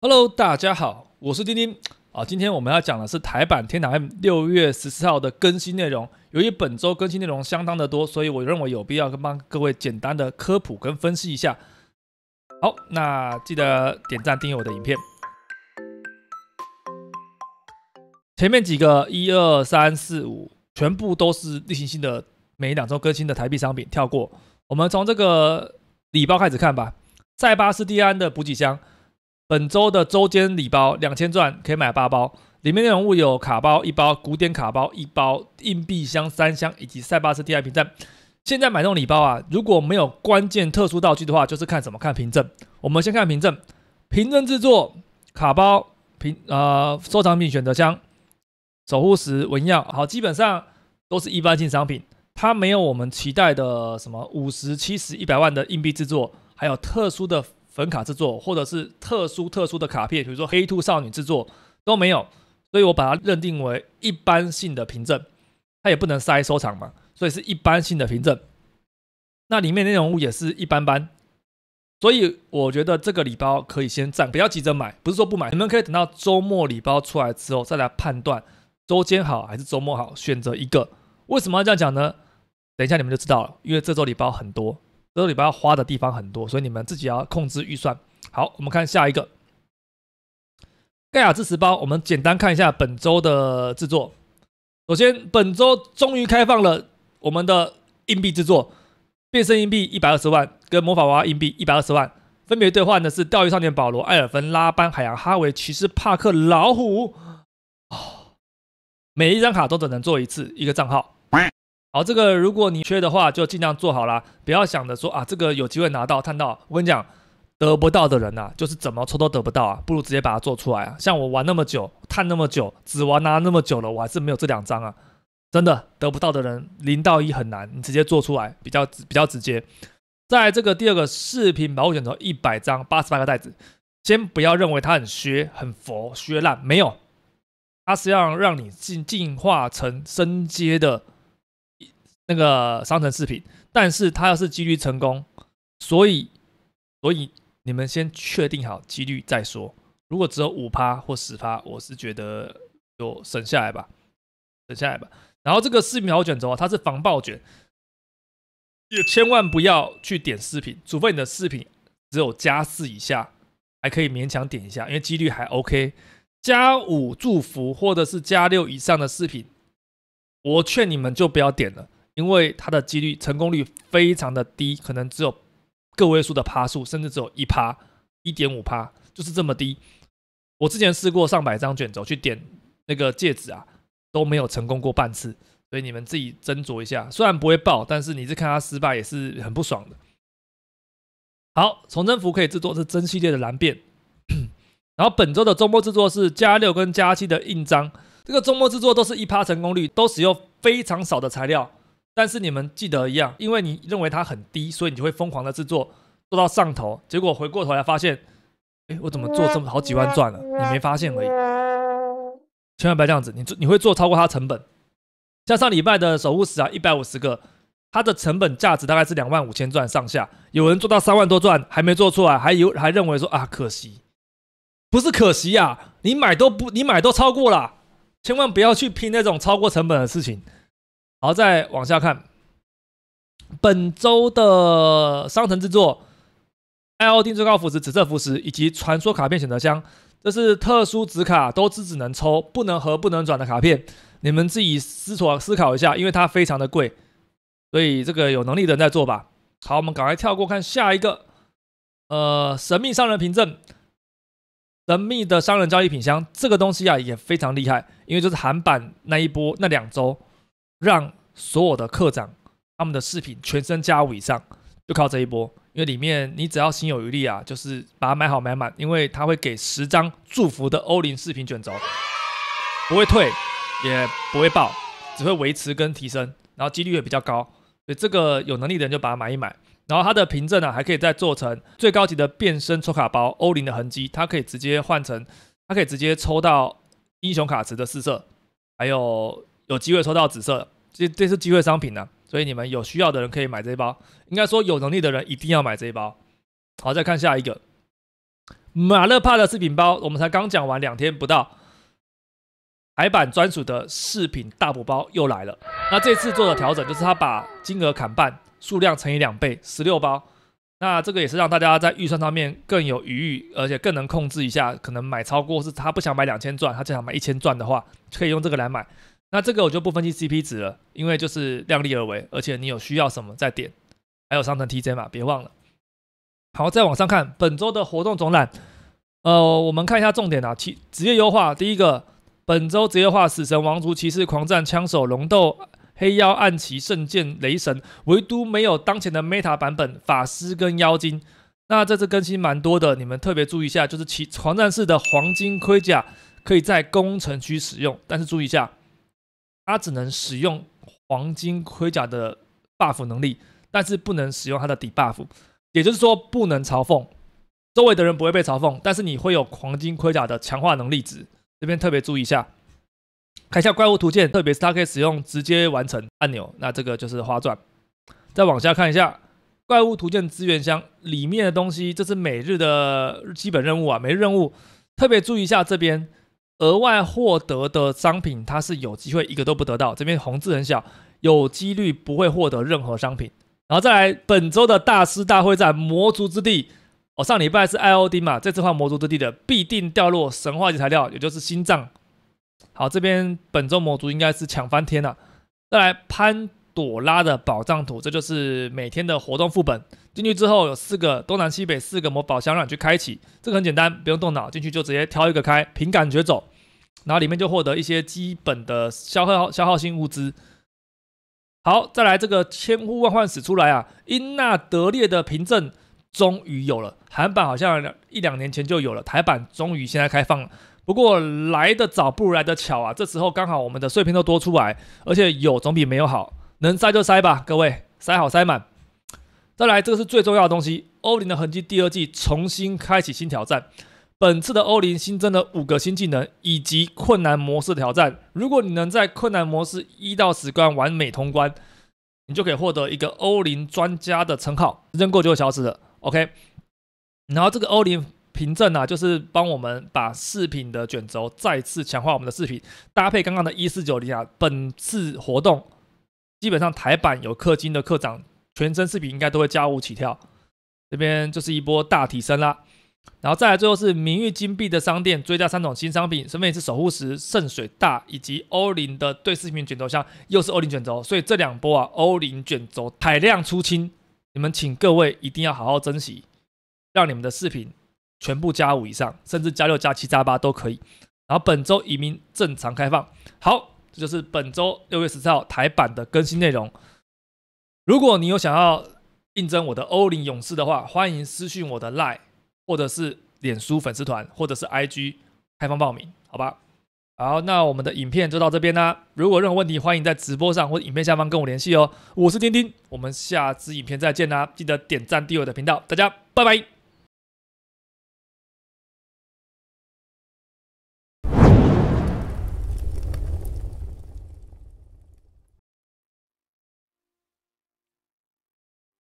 Hello，大家好，我是丁丁啊。今天我们要讲的是台版天堂 M 六月十四号的更新内容。由于本周更新内容相当的多，所以我认为有必要跟帮各位简单的科普跟分析一下。好，那记得点赞订阅我的影片。前面几个一二三四五，全部都是例行性的每两周更新的台币商品，跳过。我们从这个礼包开始看吧。塞巴斯蒂安的补给箱，本周的周间礼包两千钻可以买八包，里面内容物有卡包一包、古典卡包一包、硬币箱三箱以及塞巴斯蒂安凭证。现在买这种礼包啊，如果没有关键特殊道具的话，就是看什么？看凭证。我们先看凭证，凭证制作卡包、凭呃收藏品选择箱、守护石、文耀，好，基本上都是一般性商品，它没有我们期待的什么五十七十一百万的硬币制作。还有特殊的粉卡制作，或者是特殊特殊的卡片，比如说黑兔少女制作都没有，所以我把它认定为一般性的凭证，它也不能塞收藏嘛，所以是一般性的凭证。那里面内容物也是一般般，所以我觉得这个礼包可以先暂，不要急着买，不是说不买，你们可以等到周末礼包出来之后再来判断周间好还是周末好，选择一个。为什么要这样讲呢？等一下你们就知道了，因为这周礼包很多。这个礼拜要花的地方很多，所以你们自己要控制预算。好，我们看下一个盖亚支持包。我们简单看一下本周的制作。首先，本周终于开放了我们的硬币制作，变身硬币一百二十万，跟魔法娃娃硬币一百二十万，分别兑换的是钓鱼少年保罗、艾尔芬、拉班、海洋、哈维、骑士、帕克、老虎。每一张卡都只能做一次，一个账号。好，这个如果你缺的话，就尽量做好啦，不要想着说啊，这个有机会拿到、看到。我跟你讲，得不到的人呐，就是怎么抽都得不到啊，不如直接把它做出来啊。像我玩那么久、探那么久、只玩拿那么久了，我还是没有这两张啊。真的得不到的人，零到一很难，你直接做出来比较比较直接。在这个第二个视频保护选择一百张八十八个袋子，先不要认为它很削、很佛、削烂，没有，它是要让你进进化成升阶的。那个商城饰品，但是它要是几率成功，所以所以你们先确定好几率再说。如果只有五趴或十趴，我是觉得就省下来吧，省下来吧。然后这个视频好卷轴啊，它是防爆卷，也千万不要去点饰品，除非你的饰品只有加四以下，还可以勉强点一下，因为几率还 OK。加五祝福或者是加六以上的饰品，我劝你们就不要点了。因为它的几率成功率非常的低，可能只有个位数的趴数，甚至只有一趴、一点五趴，就是这么低。我之前试过上百张卷轴去点那个戒指啊，都没有成功过半次。所以你们自己斟酌一下，虽然不会爆，但是你是看它失败也是很不爽的。好，重征服可以制作是真系列的蓝变，然后本周的周末制作是加六跟加七的印章，这个周末制作都是一趴成功率，都使用非常少的材料。但是你们记得一样，因为你认为它很低，所以你就会疯狂的制作，做到上头，结果回过头来发现，哎，我怎么做这么好几万转了？你没发现而已。千万不要这样子，你做你会做超过它成本。像上礼拜的守护石啊，一百五十个，它的成本价值大概是两万五千钻上下，有人做到三万多钻还没做出来，还有还认为说啊可惜，不是可惜呀，你买都不你买都超过了，千万不要去拼那种超过成本的事情。好，再往下看，本周的商城制作，艾奥丁最高腐蚀紫色腐蚀以及传说卡片选择箱，这是特殊纸卡，都是只能抽，不能合，不能转的卡片，你们自己思索思考一下，因为它非常的贵，所以这个有能力的人在做吧。好，我们赶快跳过看下一个，呃，神秘商人凭证，神秘的商人交易品箱，这个东西啊也非常厉害，因为就是韩版那一波那两周。让所有的课长他们的饰品全身加五以上，就靠这一波。因为里面你只要心有余力啊，就是把它买好买满，因为它会给十张祝福的欧林饰品卷轴，不会退，也不会爆，只会维持跟提升，然后几率也比较高。所以这个有能力的人就把它买一买。然后它的凭证呢，还可以再做成最高级的变身抽卡包，欧林的痕迹，它可以直接换成，它可以直接抽到英雄卡池的四色，还有。有机会抽到紫色，这这是机会商品呢，所以你们有需要的人可以买这一包。应该说有能力的人一定要买这一包。好，再看下一个马勒帕的饰品包，我们才刚讲完两天不到，台版专属的饰品大补包又来了。那这次做的调整就是他把金额砍半，数量乘以两倍，十六包。那这个也是让大家在预算上面更有余裕，而且更能控制一下，可能买超过是他不想买两千钻，他就想买一千钻的话，可以用这个来买。那这个我就不分析 CP 值了，因为就是量力而为，而且你有需要什么再点，还有商城 TJ 嘛，别忘了。好，再往上看本周的活动总览，呃，我们看一下重点啊，其职业优化，第一个，本周职业化死神、王族、骑士、狂战、枪手、龙斗。黑妖、暗骑、圣剑、雷神，唯独没有当前的 Meta 版本法师跟妖精。那这次更新蛮多的，你们特别注意一下，就是其狂战士的黄金盔甲可以在攻城区使用，但是注意一下，它只能使用黄金盔甲的 buff 能力，但是不能使用它的底 buff，也就是说不能嘲讽，周围的人不会被嘲讽，但是你会有黄金盔甲的强化能力值，这边特别注意一下。看一下怪物图鉴，特别是它可以使用直接完成按钮，那这个就是花钻。再往下看一下怪物图鉴资源箱里面的东西，这是每日的基本任务啊，每日任务特别注意一下这边额外获得的商品，它是有机会一个都不得到，这边红字很小，有几率不会获得任何商品。然后再来本周的大师大会战魔族之地，哦，上礼拜是艾欧丁嘛，这次换魔族之地的必定掉落神话级材料，也就是心脏。好，这边本周魔族应该是抢翻天了。再来潘朵拉的宝藏图，这就是每天的活动副本。进去之后有四个东南西北四个魔宝箱让你去开启，这个很简单，不用动脑，进去就直接挑一个开，凭感觉走。然后里面就获得一些基本的消耗消耗性物资。好，再来这个千呼万唤始出来啊，英纳德列的凭证终于有了，韩版好像一两年前就有了，台版终于现在开放了。不过来的早不如来的巧啊！这时候刚好我们的碎片都多出来，而且有总比没有好，能塞就塞吧，各位塞好塞满。再来，这个是最重要的东西，欧林的痕迹第二季重新开启新挑战。本次的欧林新增了五个新技能以及困难模式挑战。如果你能在困难模式一到十关完美通关，你就可以获得一个欧林专家的称号，扔过就会消失了。OK，然后这个欧林。凭证啊，就是帮我们把饰品的卷轴再次强化我们的饰品，搭配刚刚的一四九零啊。本次活动基本上台版有氪金的课长，全身饰品应该都会加五起跳，这边就是一波大提升啦。然后再来最后是名誉金币的商店追加三种新商品，分别是守护石、圣水大以及欧林的对视频卷轴箱，又是欧林卷轴，所以这两波啊欧林卷轴海量出清，你们请各位一定要好好珍惜，让你们的饰品。全部加五以上，甚至加六、加七、加八都可以。然后本周移民正常开放。好，这就是本周六月十四号台版的更新内容。如果你有想要应征我的欧林勇士的话，欢迎私讯我的 Line 或者是脸书粉丝团或者是 IG 开放报名，好吧？好，那我们的影片就到这边啦。如果任何问题，欢迎在直播上或影片下方跟我联系哦。我是丁丁，我们下支影片再见啦！记得点赞订阅我的频道，大家拜拜。